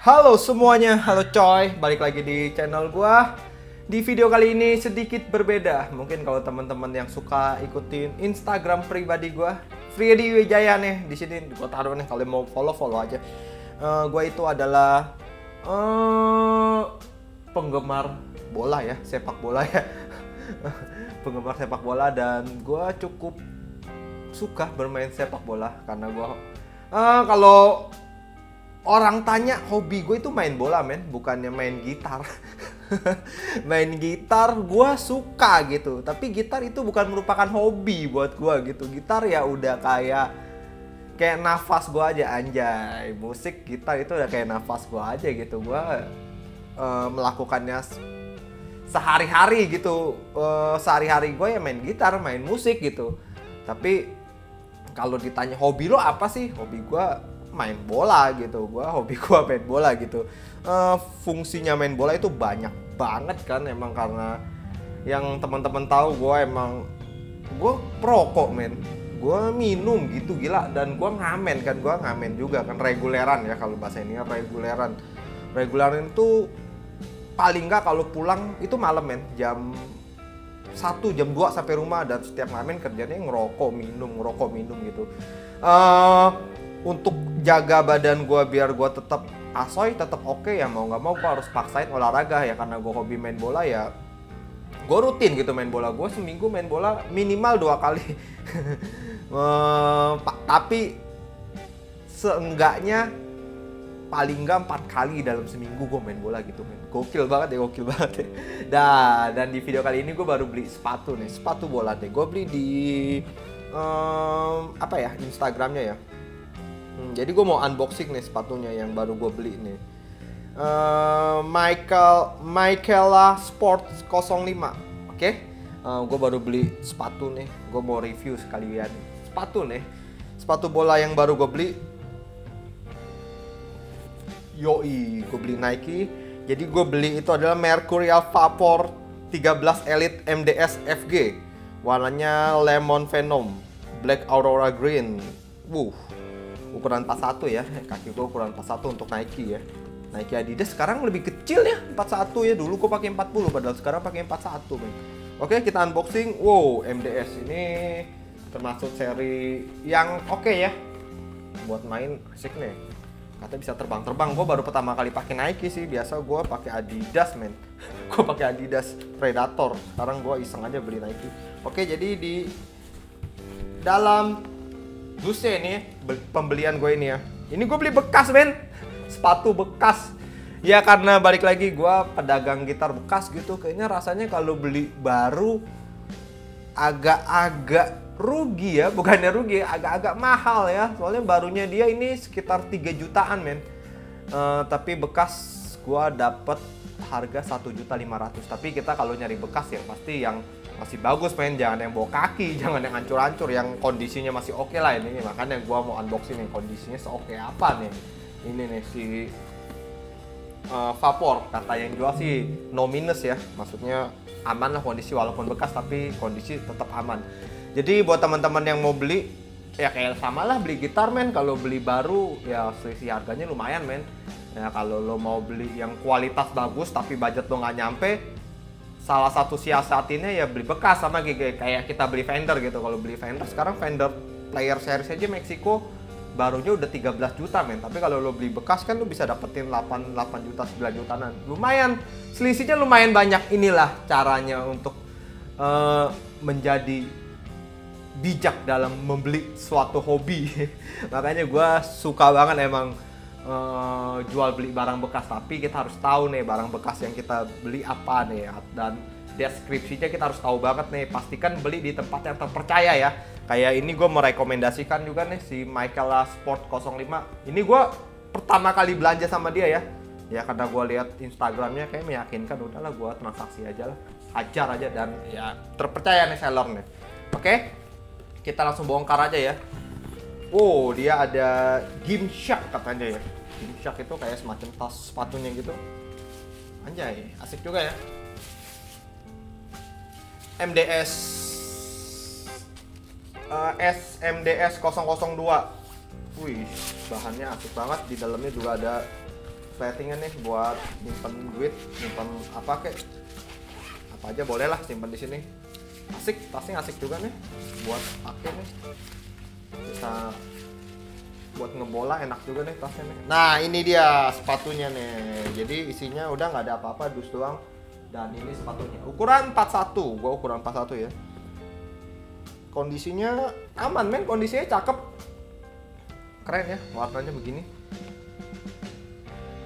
Halo semuanya, halo coy, balik lagi di channel gua. Di video kali ini sedikit berbeda. Mungkin kalau teman-teman yang suka ikutin Instagram pribadi gua, Friedi Wijaya nih di sini gua taruh nih kalau mau follow follow aja. Eh, gua itu adalah eh penggemar bola ya, sepak bola ya. penggemar sepak bola dan gua cukup suka bermain sepak bola karena gua eh, kalau orang tanya hobi gue itu main bola men. Bukannya main gitar. Main gitar gue suka gitu. Tapi gitar itu bukan merupakan hobi buat gue gitu. Gitar ya udah kayak kayak nafas gue aja. Anjay musik gitar itu udah kayak nafas gue aja gitu. Gue eh, melakukannya sehari-hari gitu. Eh, sehari-hari gue ya main gitar main musik gitu. Tapi kalau ditanya hobi lo apa sih? Hobi gue main bola gitu. Gue hobi gue main bola gitu. Eh, fungsinya main bola itu banyak banget kan emang karena yang teman-teman tahu gue emang gue perokok men. Gue minum gitu gila. Dan gue ngamen kan gue ngamen juga kan reguleran ya kalau bahasa ini reguleran. Reguleran itu paling nggak kalau pulang itu malam men. Jam satu jam 2 sampai rumah. Dan setiap ngamen kerjanya ngerokok minum ngerokok minum gitu. Eh untuk jaga badan gua biar gua tetap asoy tetap oke ya. Mau nggak mau gua harus paksain olahraga ya. Karena gua hobi main bola ya gue rutin gitu main bola. Gue seminggu main bola minimal dua kali. Eh, tapi seenggaknya paling nggak empat kali dalam seminggu gue main bola gitu men. Gokil banget ya gokil banget ya. Dan dan di video kali ini gue baru beli sepatu nih sepatu bola deh. Gue beli di em, apa ya Instagramnya ya Hmm, jadi gue mau unboxing nih sepatunya yang baru gue beli nih Eh, Michael Michaela Sports 05 oke gue baru beli sepatu nih gue mau review sekalian sepatu nih sepatu bola yang baru gue beli Yoi, gue beli Nike. Jadi gue beli itu adalah Mercurial Vapor 13 Elite MDS FG. Warnanya Lemon Venom, Black Aurora Green. Wuh, ukuran 41 ya. Kaki gue ukuran 41 untuk Nike ya. Nike Adidas sekarang lebih kecil ya, 41 ya. Dulu gue pakai 40 padahal sekarang pakai 41, men. Oke, kita unboxing. Wow, MDS ini termasuk seri yang oke ya. Buat main asik nih katanya bisa terbang-terbang. Gue baru pertama kali pakai Nike sih. Biasa gue pakai Adidas, men. gue pakai Adidas Predator. Sekarang gue iseng aja beli Nike. Oke, jadi di dalam dusnya ini pembelian gue ini ya. Ini gue beli bekas, men. Sepatu bekas. Ya karena balik lagi gue pedagang gitar bekas gitu. Kayaknya rasanya kalau beli baru agak-agak rugi ya, bukannya rugi, agak-agak mahal ya. Soalnya barunya dia ini sekitar 3 jutaan, men. Eh, tapi bekas gua dapet harga 1.500. Tapi kita kalau nyari bekas ya pasti yang masih bagus, men. Jangan yang bawa kaki, jangan yang hancur-hancur, yang kondisinya masih oke lah ini. Makanya gua mau unboxing nih kondisinya seoke apa nih. Ini nih si eh, vapor kata yang jual sih no minus ya maksudnya aman lah kondisi walaupun bekas tapi kondisi tetap aman jadi buat teman-teman yang mau beli ya kayak sama lah beli gitar men kalau beli baru ya selisih harganya lumayan men ya kalau lo mau beli yang kualitas bagus tapi budget lo nggak nyampe salah satu siasatinnya ya beli bekas sama kayak kita beli Fender gitu. Kalau beli Fender sekarang Fender player series aja Meksiko barunya udah 13 juta men. Tapi kalau lo beli bekas kan lo bisa dapetin 8 8 juta 9 jutaan lumayan selisihnya lumayan banyak. Inilah caranya untuk eh, menjadi bijak dalam membeli suatu hobi. Makanya gue suka banget emang eh, jual beli barang bekas. Tapi kita harus tahu nih barang bekas yang kita beli apa nih dan deskripsinya kita harus tahu banget nih. Pastikan beli di tempat yang terpercaya ya. Kayak ini gue merekomendasikan juga nih si Michaela Sport 05 ini gue pertama kali belanja sama dia ya. Ya karena gue lihat Instagramnya kayak meyakinkan udahlah gue transaksi aja lah. Hajar aja dan ya terpercaya nih seller nih. Oke kita langsung bongkar aja ya. Wow dia ada Gymshark katanya ya. Gymshark itu kayak semacam tas sepatunya gitu. Anjay asik juga ya MDS eh, SMDS 002 Wih, bahannya asik banget. Di dalamnya juga ada resletingnya nih buat nyimpen duit nyimpen apa kek. Apa aja boleh lah simpen di sini. Asik tasnya asik juga nih buat pakai nih. Bisa buat ngebola enak juga nih tasnya nih. Nah ini dia sepatunya nih. Jadi isinya udah nggak ada apa-apa dus doang dan ini sepatunya. Ukuran 41 gua ukuran 41 ya. Kondisinya aman men. Kondisinya cakep. Keren ya warnanya begini.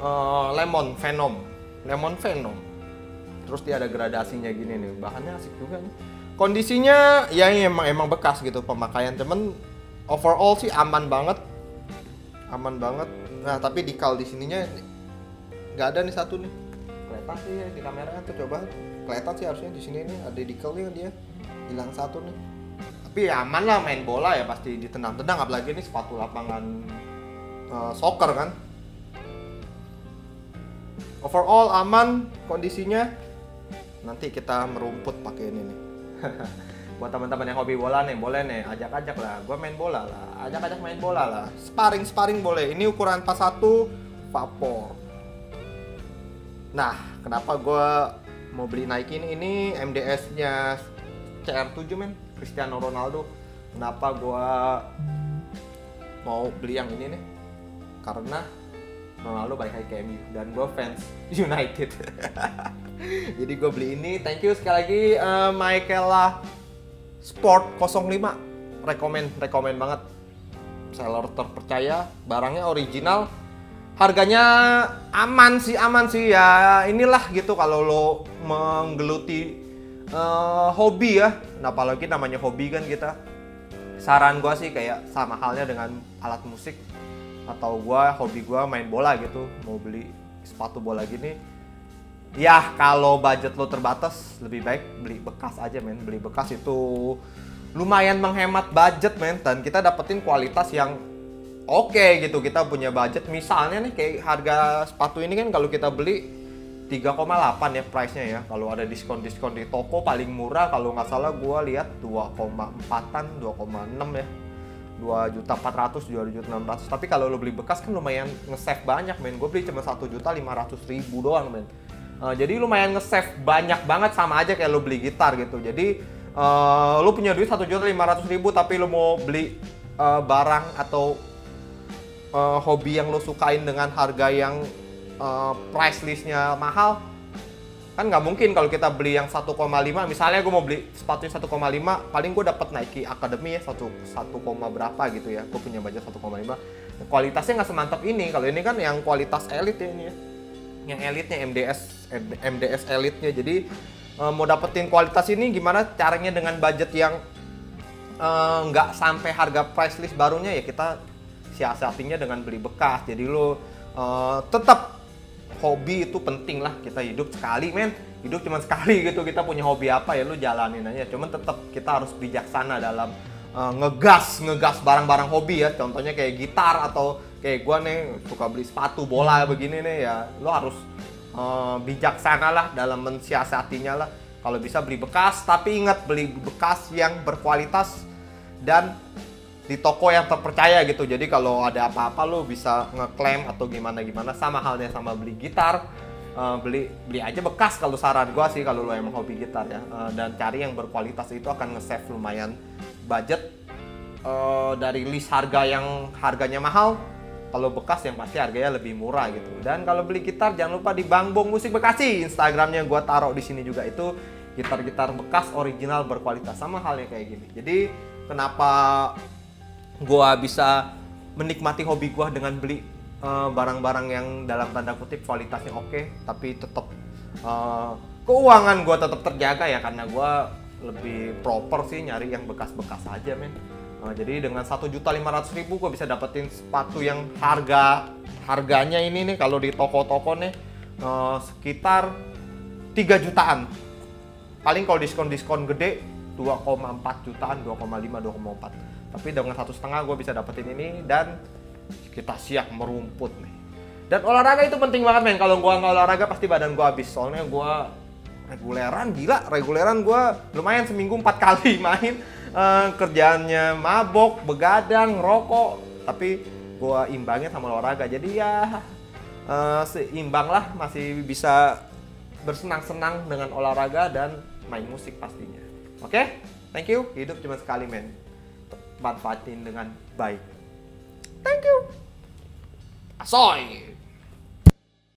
Uh, lemon venom. Lemon venom. Terus dia ada gradasinya gini nih. Bahannya asik juga nih. Kondisinya ya emang emang bekas gitu pemakaian. Temen overall sih aman banget. Aman banget. Nah tapi dikal di sininya nggak ada nih satu nih kelihatan sih ya di kamera? Tuh coba. Kelihatan sih harusnya di sini nih ada dekalnya dia. Hilang satu nih. Tapi ya aman lah main bola ya pasti ditendang-tendang. Apalagi ini sepatu lapangan uh, soccer kan. Overall aman kondisinya. Nanti kita merumput pakai ini nih. Buat teman-teman yang hobi bola nih boleh nih ajak-ajak lah. Gue main bola lah. Ajak-ajak main bola lah. Sparring sparring boleh. Ini ukuran 41 vapor nah kenapa gue mau beli Nike ini? Ini MDS nya CR7 men. Cristiano Ronaldo. Kenapa gue mau beli yang ini nih? Karena Ronaldo balik lagi ke dan gue fans United. Jadi gue beli ini. Thank you sekali lagi uh, Michaela Sport 05 rekomend rekomend banget. Seller terpercaya barangnya original harganya aman sih aman sih. Ya inilah gitu kalau lo menggeluti uh, hobi ya. Nah apalagi namanya hobi kan kita. Saran gue sih kayak sama halnya dengan alat musik. Atau gue hobi gue main bola gitu. Mau beli sepatu bola gini ya kalau budget lo terbatas lebih baik beli bekas aja men. Beli bekas itu lumayan menghemat budget men. Dan kita dapetin kualitas yang oke okay, gitu. Kita punya budget. Misalnya nih kayak harga sepatu ini kan kalau kita beli 3,8 ya price-nya ya. Kalau ada diskon-diskon di toko paling murah. Kalau nggak salah gue lihat 2,4an 2,6 ya. 2 juta 400 2 juta 600 tapi kalau lo beli bekas kan lumayan nge-save banyak men. Gue beli cuma 1 juta 500 ribu doang men. Uh, jadi lumayan nge-save banyak banget sama aja kayak lo beli gitar gitu. Jadi uh, lo punya duit satu juta lima ratus ribu tapi lo mau beli uh, barang atau uh, hobi yang lo sukain dengan harga yang uh, price listnya mahal? Kan nggak mungkin kalau kita beli yang 1,5 misalnya gue mau beli sepatu 1,5 paling gue dapat Nike Academy ya 1, 1, berapa gitu ya. Gue punya budget 1,5 kualitasnya nggak semantap ini. Kalau ini kan yang kualitas elit ya ini ya. Yang elitnya MDS MDS elitnya. Jadi uh, mau dapetin kualitas ini gimana caranya dengan budget yang nggak uh, sampai harga price list barunya ya kita siasatinya dengan beli bekas. Jadi lo uh, tetap hobi itu penting lah kita hidup sekali men. Hidup cuma sekali gitu kita punya hobi apa ya lu jalanin aja. Cuman tetap kita harus bijaksana dalam uh, ngegas ngegas barang-barang hobi ya. Contohnya kayak gitar atau kayak gue nih suka beli sepatu bola begini nih ya. Lo harus uh, bijaksana lah dalam mensiasatinya lah. Kalau bisa beli bekas tapi ingat beli bekas yang berkualitas dan di toko yang terpercaya gitu jadi kalau ada apa-apa lo bisa ngeklaim atau gimana gimana sama halnya sama beli gitar uh, beli beli aja bekas kalau saran gue sih kalau lo emang hobi gitar ya uh, dan cari yang berkualitas itu akan nge-save lumayan budget uh, dari list harga yang harganya mahal kalau bekas yang pasti harganya lebih murah gitu. Dan kalau beli gitar jangan lupa di Bangbong Musik Bekasi. Instagramnya gue taruh di sini juga itu gitar-gitar bekas original berkualitas sama halnya kayak gini. Jadi kenapa gue bisa menikmati hobi gue dengan beli eh, barang-barang uh, yang dalam tanda kutip kualitasnya oke, okay, tapi tetap uh, keuangan gue tetap terjaga ya karena gue lebih proper sih nyari yang bekas-bekas aja men Nah, jadi dengan satu juta lima ratus ribu gue bisa dapetin sepatu yang harga harganya ini nih kalau di toko-toko nih uh, sekitar 3 jutaan. Paling kalau diskon-diskon gede 2,4 jutaan, 2,5, 2,4. Tapi dengan satu setengah gue bisa dapetin ini dan kita siap merumput nih. Dan olahraga itu penting banget men. Kalau gue nggak olahraga pasti badan gue habis. Soalnya gue reguleran gila, reguleran gue lumayan seminggu empat kali main uh, kerjaannya mabok, begadang, rokok, tapi gue imbangin sama olahraga. Jadi ya eh, seimbang lah, masih bisa bersenang-senang dengan olahraga dan main musik pastinya. Oke, thank you. Hidup cuma sekali men. Manfaatin dengan baik. Thank you. Asoy.